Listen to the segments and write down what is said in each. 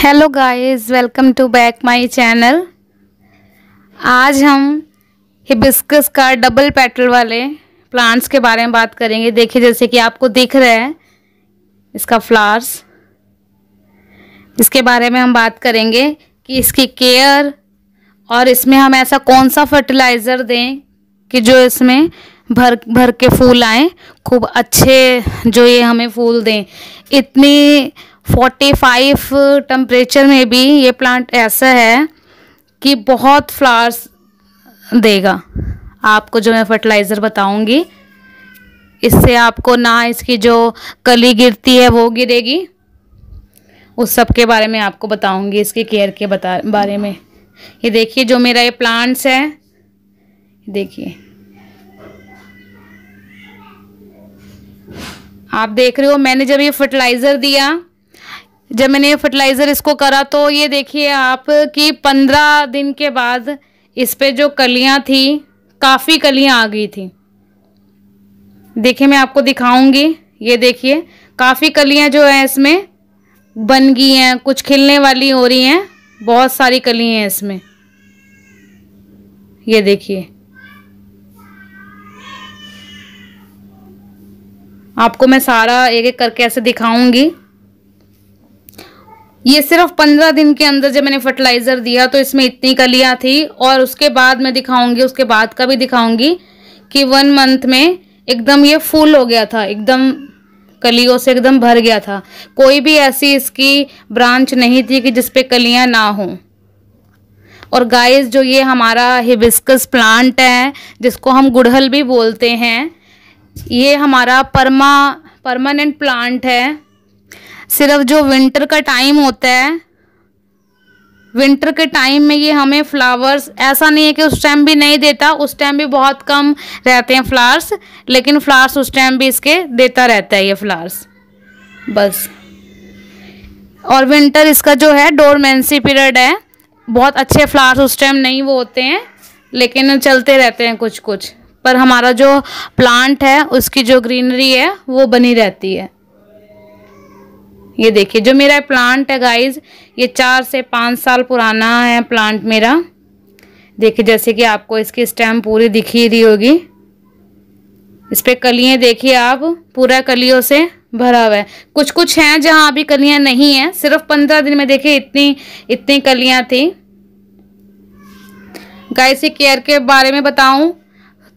Hello guys welcome to back my channel आज हम hibiscus का डबल पेटल वाले प्लांट्स के बारे में बात करेंगे। देखिए, जैसे कि आपको दिख रहा है, इसका फ्लावर्स इसके बारे में हम बात करेंगे कि इसकी केयर और इसमें हम ऐसा कौन सा फर्टिलाइज़र दें कि जो इसमें भर भर के फूल आए। खूब अच्छे जो ये हमें फूल दें। इतनी फोर्टी फाइव टेम्परेचर में भी ये प्लांट ऐसा है कि बहुत फ्लावर्स देगा। आपको जो मैं फर्टिलाइज़र बताऊँगी, इससे आपको ना इसकी जो कली गिरती है वो गिरेगी। उस सब के बारे में आपको बताऊँगी, इसकी केयर के बता, बारे में। ये देखिए जो मेरा ये प्लांट्स है, देखिए। आप देख रहे हो, मैंने जब ये फर्टिलाइज़र दिया जब मैंने ये फर्टिलाइज़र इसको करा तो ये देखिए आप कि पंद्रह दिन के बाद इस पे जो कलियाँ थी, काफ़ी कलियाँ आ गई थी। देखिए मैं आपको दिखाऊँगी। ये देखिए, काफ़ी कलियाँ जो है इसमें बन गई हैं, कुछ खिलने वाली हो रही हैं, बहुत सारी कली हैं इसमें। ये देखिए। आपको मैं सारा एक एक करके ऐसे दिखाऊँगी। ये सिर्फ़ पंद्रह दिन के अंदर जब मैंने फर्टिलाइज़र दिया तो इसमें इतनी कलियाँ थी, और उसके बाद मैं दिखाऊँगी, उसके बाद का भी दिखाऊँगी कि वन मंथ में एकदम ये फुल हो गया था, एकदम कलियों से एकदम भर गया था। कोई भी ऐसी इसकी ब्रांच नहीं थी कि जिसपे कलियाँ ना हों। और गाइस जो ये हमारा हिबिस्कस प्लांट है, जिसको हम गुड़हल भी बोलते हैं, ये हमारा परमा परमानेंट प्लांट है। सिर्फ़ जो विंटर का टाइम होता है विंटर के टाइम में ये हमें फ्लावर्स ऐसा नहीं है कि उस टाइम भी नहीं देता, उस टाइम भी बहुत कम रहते हैं फ्लावर्स लेकिन फ्लावर्स उस टाइम भी इसके देता रहता है ये फ्लावर्स बस। और विंटर इसका जो है डोरमेंसी पीरियड है। बहुत अच्छे फ्लावर्स उस टाइम नहीं वो होते हैं, लेकिन चलते रहते हैं कुछ कुछ पर हमारा जो प्लांट है, उसकी जो ग्रीनरी है, वो बनी रहती है। ये देखिए, जो मेरा प्लांट है गाइज़ ये चार से पाँच साल पुराना है प्लांट मेरा। देखिए, जैसे कि आपको इसकी स्टेम पूरी दिख ही रही होगी। इस पर कलियाँ देखिए आप, पूरा कलियों से भरा हुआ है। कुछ कुछ हैं जहाँ अभी कलियाँ नहीं हैं, सिर्फ़ पंद्रह दिन में देखिए इतनी इतनी कलियाँ थी। गाय से केयर के बारे में बताऊँ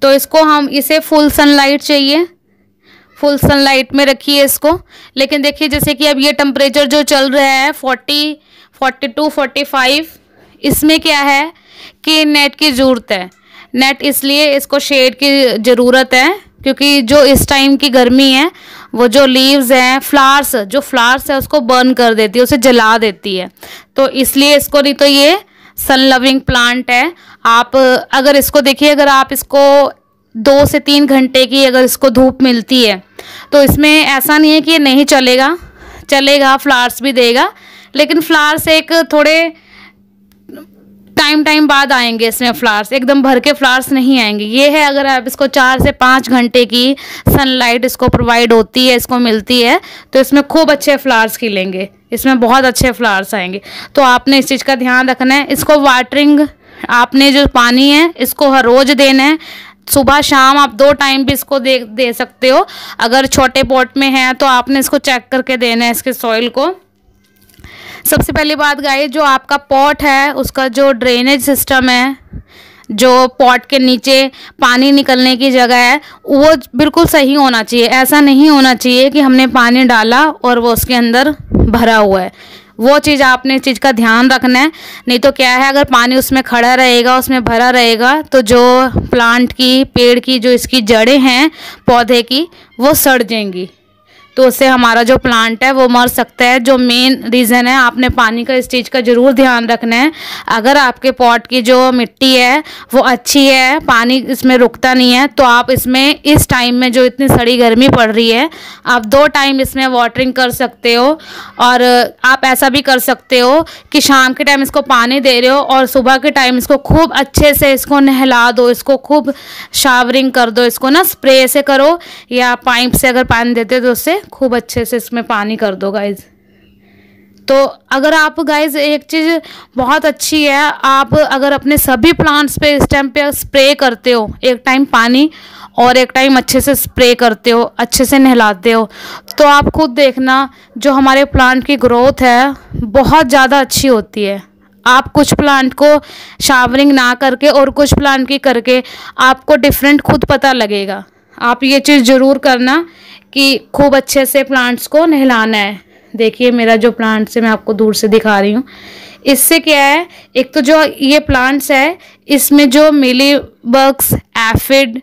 तो इसको हम, इसे फुल सनलाइट चाहिए। फुल सनलाइट में रखिए इसको। लेकिन देखिए, जैसे कि अब ये टेम्परेचर जो चल रहा है forty forty two forty five इसमें क्या है कि नेट की ज़रूरत है। नेट इसलिए इसको शेड की ज़रूरत है, क्योंकि जो इस टाइम की गर्मी है, वो जो लीव्स हैं फ्लावर्स जो फ्लावर्स है, उसको बर्न कर देती है, उसे जला देती है। तो इसलिए इसको नहीं तो ये सन लविंग प्लांट है। आप अगर इसको देखिए, अगर आप इसको दो से तीन घंटे की अगर इसको धूप मिलती है तो इसमें ऐसा नहीं है कि नहीं चलेगा चलेगा फ्लावर्स भी देगा, लेकिन फ्लावर्स एक थोड़े टाइम टाइम बाद आएँगे इसमें फ्लावर्स एकदम भर के फ्लावर्स नहीं आएँगे। ये है अगर आप इसको चार से पाँच घंटे की सनलाइट इसको प्रोवाइड होती है, इसको मिलती है तो इसमें खूब अच्छे फ्लावर्स खिलेंगे, इसमें बहुत अच्छे फ्लावर्स आएँगे। तो आपने इस चीज़ का ध्यान रखना है, इसको वाटरिंग आपने जो पानी है, इसको हर रोज़ देना है सुबह शाम आप दो टाइम भी इसको दे दे सकते हो। अगर छोटे पॉट में है तो आपने इसको चेक करके देना है इसके सॉइल को। सबसे पहली बात गाई जो आपका पॉट है, उसका जो ड्रेनेज सिस्टम है, जो पॉट के नीचे पानी निकलने की जगह है, वो बिल्कुल सही होना चाहिए। ऐसा नहीं होना चाहिए कि हमने पानी डाला और वो उसके अंदर भरा हुआ है। वो चीज़ आपने चीज़ का ध्यान रखना है। नहीं तो क्या है, अगर पानी उसमें खड़ा रहेगा, उसमें भरा रहेगा तो जो प्लांट की, पेड़ की, जो इसकी जड़ें हैं, पौधे की, वो सड़ जाएँगी। तो उससे हमारा जो प्लांट है, वो मर सकता है। जो मेन रीज़न है, आपने पानी का इस चीज़ का ज़रूर ध्यान रखना है। अगर आपके पॉट की जो मिट्टी है, वो अच्छी है, पानी इसमें रुकता नहीं है तो आप इसमें इस टाइम में जो इतनी सड़ी गर्मी पड़ रही है, आप दो टाइम इसमें वाटरिंग कर सकते हो। और आप ऐसा भी कर सकते हो कि शाम के टाइम इसको पानी दे रहे हो और सुबह के टाइम इसको खूब अच्छे से इसको नहला दो, इसको खूब शावरिंग कर दो, इसको ना स्प्रे से करो या पाइप से अगर पानी देते हो तो उससे। खूब अच्छे से इसमें पानी कर दो गाइज़ तो अगर आप गाइज़ एक चीज़ बहुत अच्छी है, आप अगर अपने सभी प्लांट्स पे इस टाइम पे स्प्रे करते हो, एक टाइम पानी और एक टाइम अच्छे से स्प्रे करते हो, अच्छे से नहलाते हो तो आप खुद देखना जो हमारे प्लांट की ग्रोथ है, बहुत ज़्यादा अच्छी होती है. आप कुछ प्लांट को शावरिंग ना करके और कुछ प्लांट की करके आपको डिफरेंट खुद पता लगेगा. आप ये चीज़ ज़रूर करना कि खूब अच्छे से प्लांट्स को नहलाना है। देखिए, मेरा जो प्लांट्स है, मैं आपको दूर से दिखा रही हूँ। इससे क्या है, एक तो जो ये प्लांट्स है, इसमें जो mealy bugs aphid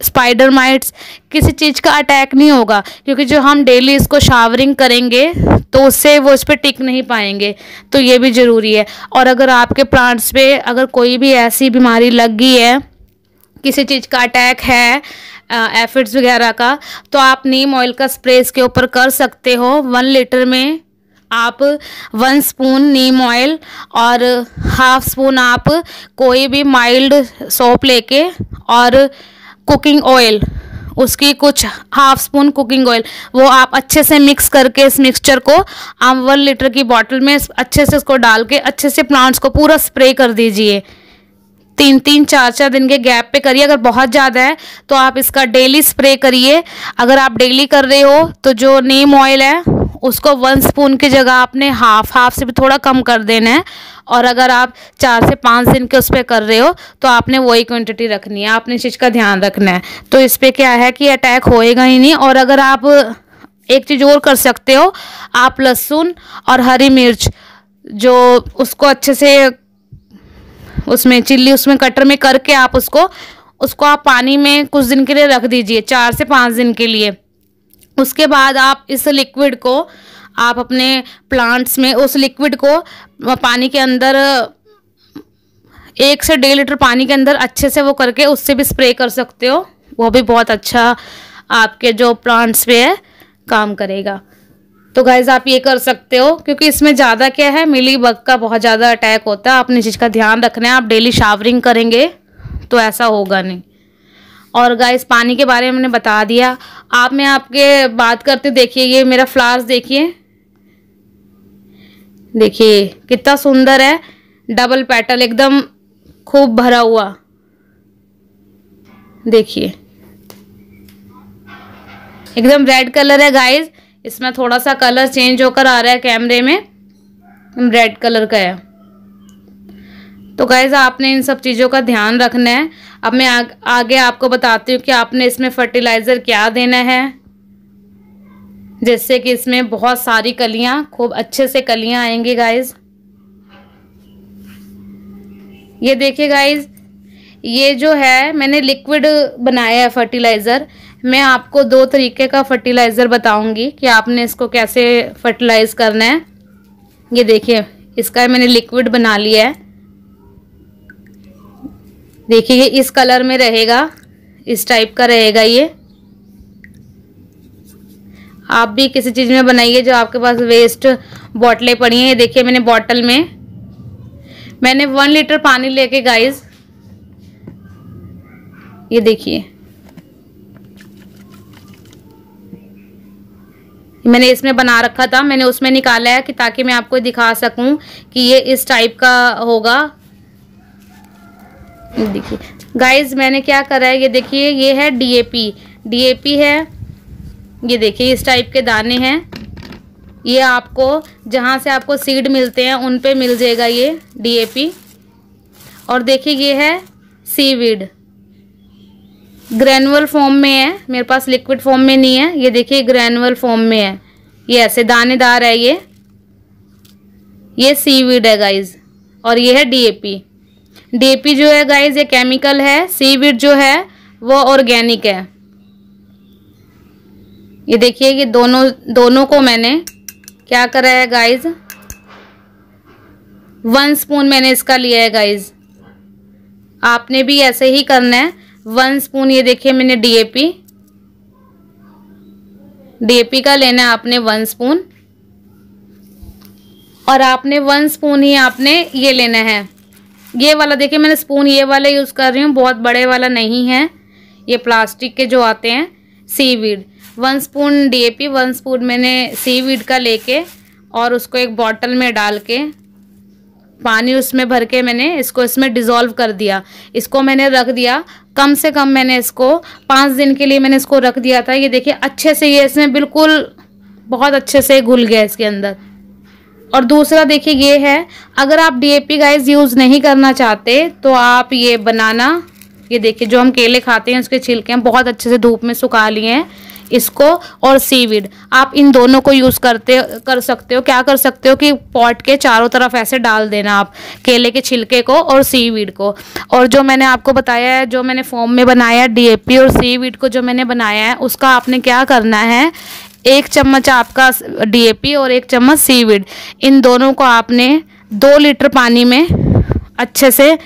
spider mites किसी चीज़ का अटैक नहीं होगा। क्योंकि जो हम डेली इसको शावरिंग करेंगे तो उससे वो इस पर टिक नहीं पाएँगे। तो ये भी ज़रूरी है। और अगर आपके प्लांट्स पे अगर कोई भी ऐसी बीमारी लग गई है, किसी चीज़ का अटैक है एफिड्स वगैरह का तो आप नीम ऑयल का स्प्रे इसके ऊपर कर सकते हो। वन लीटर में आप वन स्पून नीम ऑयल और हाफ़ स्पून आप कोई भी माइल्ड सोप लेके और कुकिंग ऑयल उसकी कुछ हाफ़ स्पून कुकिंग ऑयल वो आप अच्छे से मिक्स करके इस मिक्सचर को, आप वन लीटर की बॉटल में अच्छे से उसको डाल के, अच्छे से प्लांट्स को पूरा स्प्रे कर दीजिए। तीन तीन, चार चार दिन के गैप पे करिए। अगर बहुत ज़्यादा है तो आप इसका डेली स्प्रे करिए। अगर आप डेली कर रहे हो तो जो नीम ऑयल है, उसको वन स्पून की जगह आपने हाफ़ हाफ़ से भी थोड़ा कम कर देना है। और अगर आप चार से पाँच दिन के उस पर कर रहे हो तो आपने वही क्वांटिटी रखनी है। आपने इस चीज़ का ध्यान रखना है। तो इस पर क्या है कि अटैक होएगा ही नहीं। और अगर आप एक चीज़ और कर सकते हो, आप लहसुन और हरी मिर्च, जो उसको अच्छे से उसमें चिल्ली उसमें कटर में करके आप उसको उसको आप पानी में कुछ दिन के लिए रख दीजिए, चार से पाँच दिन के लिए। उसके बाद आप इस लिक्विड को आप अपने प्लांट्स में, उस लिक्विड को पानी के अंदर, एक से डेढ़ लीटर पानी के अंदर अच्छे से वो करके उससे भी स्प्रे कर सकते हो। वो भी बहुत अच्छा आपके जो प्लांट्स पे है, काम करेगा। तो गाइज़ आप ये कर सकते हो, क्योंकि इसमें ज़्यादा क्या है मिली बग का बहुत ज़्यादा अटैक होता है। अपनी चीज़ का ध्यान रखना है, आप डेली शावरिंग करेंगे तो ऐसा होगा नहीं। और गाइस पानी के बारे में मैंने बता दिया। आप, मैं आपके बात करते देखिए, ये मेरा फ्लावर्स देखिए। देखिए, कितना सुंदर है। डबल पेटल एकदम खूब भरा हुआ। देखिए। एकदम रेड कलर है गाइस इसमें थोड़ा सा कलर चेंज होकर आ रहा है कैमरे में। रेड कलर का है। तो गाइज़ आपने इन सब चीज़ों का ध्यान रखना है। अब मैं आ, आगे आपको बताती हूँ कि आपने इसमें फर्टिलाइज़र क्या देना है। जिससे कि इसमें बहुत सारी कलियाँ खूब अच्छे से कलियाँ आएँगी गाइज़ ये देखिए गाइज़ ये जो है मैंने लिक्विड बनाया है फर्टिलाइज़र मैं आपको दो तरीके का फर्टिलाइज़र बताऊँगी कि आपने इसको कैसे फर्टिलाइज़ करना है। ये देखिए, इसका मैंने लिक्विड बना लिया है। देखिए, ये इस कलर में रहेगा, इस टाइप का रहेगा ये। आप भी किसी चीज़ में बनाइए जो आपके पास वेस्ट बॉटलें पड़ी हैं। ये देखिए, मैंने बॉटल में, मैंने वन लीटर पानी लेके गाइस ये देखिए। मैंने इसमें बना रखा था, मैंने उसमें निकाला है कि ताकि मैं आपको दिखा सकूँ कि ये इस टाइप का होगा। देखिए गाइस मैंने क्या करा है, ये देखिए, ये है डीएपी डीएपी है, ये देखिए, इस टाइप के दाने हैं। ये आपको, जहाँ से आपको सीड मिलते हैं, उन पे मिल जाएगा ये डीएपी और देखिए, ये है सीवीड ग्रैनुअल फॉर्म में है, मेरे पास लिक्विड फॉर्म में नहीं है, ये देखिए ग्रैनुअल फॉर्म में है, ये ऐसे दानेदार है ये। ये सीवीड है गाइज़ और ये है डीएपी डीएपी जो है गाइज़ ये केमिकल है सीवीड जो है, वो ऑर्गेनिक है। ये देखिए ये दोनों दोनों को मैंने क्या करा है गाइज़ वन स्पून मैंने इसका लिया है गाइज़ आपने भी ऐसे ही करना है। वन स्पून, ये देखिए मैंने डीएपी डीएपी का लेना है आपने वन स्पून। और आपने वन स्पून ही आपने ये लेना है। ये वाला देखिए, मैंने स्पून ये वाला यूज़ कर रही हूँ, बहुत बड़े वाला नहीं है। ये प्लास्टिक के जो आते हैं seaweed one spoon DAP one spoon मैंने सीवीड का लेके और उसको एक बॉटल में डाल के पानी उसमें भर के मैंने इसको इसमें डिज़ोल्व कर दिया। इसको मैंने रख दिया। कम से कम मैंने इसको पाँच दिन के लिए मैंने इसको रख दिया था। ये देखिए, अच्छे से ये इसमें बिल्कुल बहुत अच्छे से घुल गया इसके अंदर। और दूसरा देखिए, ये है, अगर आप D A P guys use नहीं करना चाहते तो आप ये बनाना ये देखिए, जो हम केले खाते हैं, उसके छिलके हैं बहुत अच्छे से धूप में सुखा लिए हैं, इसको और सीविड आप इन दोनों को यूज़ करते, कर सकते हो। क्या कर सकते हो कि पॉट के चारों तरफ़ ऐसे डाल देना आप, केले के छिलके को और सीविड को। और जो मैंने आपको बताया है, जो मैंने फॉर्म में बनाया है डीएपी और सीविड को जो मैंने बनाया है, उसका आपने क्या करना है, एक चम्मच आपका डीएपी और एक चम्मच सीविड इन दोनों को आपने दो लीटर पानी में अच्छे से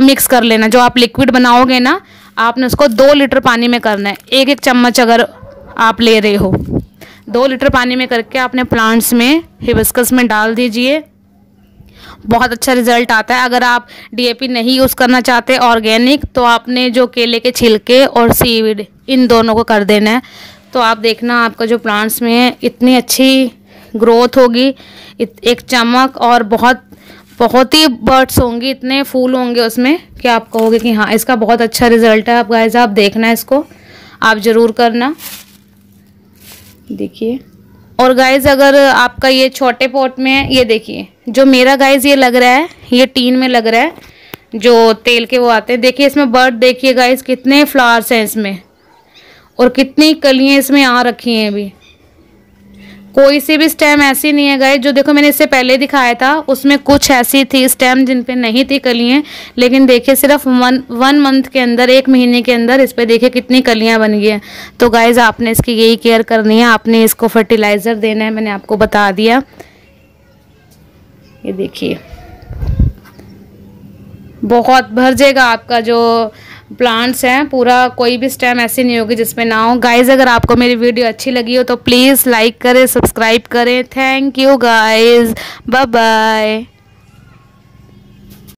मिक्स कर लेना। जो आप लिक्विड बनाओगे ना, आपने उसको दो लीटर पानी में करना है। एक एक चम्मच अगर आप ले रहे हो, दो लीटर पानी में करके आपने प्लांट्स में हिबिस्कस में डाल दीजिए। बहुत अच्छा रिज़ल्ट आता है। अगर आप डीएपी नहीं यूज़ करना चाहते ऑर्गेनिक तो आपने जो केले के छिलके और सीविड इन दोनों को कर देना है। तो आप देखना, आपका जो प्लांट्स में है, इतनी अच्छी ग्रोथ होगी। एक चमक और बहुत बहुत ही बर्ड्स होंगे, इतने फूल होंगे उसमें कि आप कहोगे कि हाँ इसका बहुत अच्छा रिज़ल्ट है। आप गाइज़ आप देखना इसको। आप ज़रूर करना। देखिए। और गाइज़ अगर आपका ये छोटे पॉट में है, ये देखिए। जो मेरा गाइज़ ये लग रहा है, ये टीन में लग रहा है, जो तेल के वो आते हैं। देखिए, इसमें बर्ड देखिए गाइज़ कितने फ्लावर्स हैं इसमें। और कितनी कलियाँ इसमें आ रखी हैं अभी। कोई सी भी स्टेम ऐसी नहीं है गए जो देखो मैंने इससे पहले दिखाया था, उसमें कुछ ऐसी थी स्टेम जिन पे नहीं थी कलियाँ, लेकिन देखिए सिर्फ़ वन वन मंथ के अंदर, एक महीने के अंदर इस पर देखिए कितनी कलियाँ बन गई हैं। तो गाइज़ आपने इसकी यही केयर करनी है, आपने इसको फर्टिलाइज़र देना है, मैंने आपको बता दिया। ये देखिए, बहुत भर जाएगा आपका जो प्लांट्स हैं, पूरा कोई भी स्टेम ऐसी नहीं होगी जिसमें ना हो। गाइज़ अगर आपको मेरी वीडियो अच्छी लगी हो तो प्लीज़ लाइक करें सब्सक्राइब करें। Thank you guys bye bye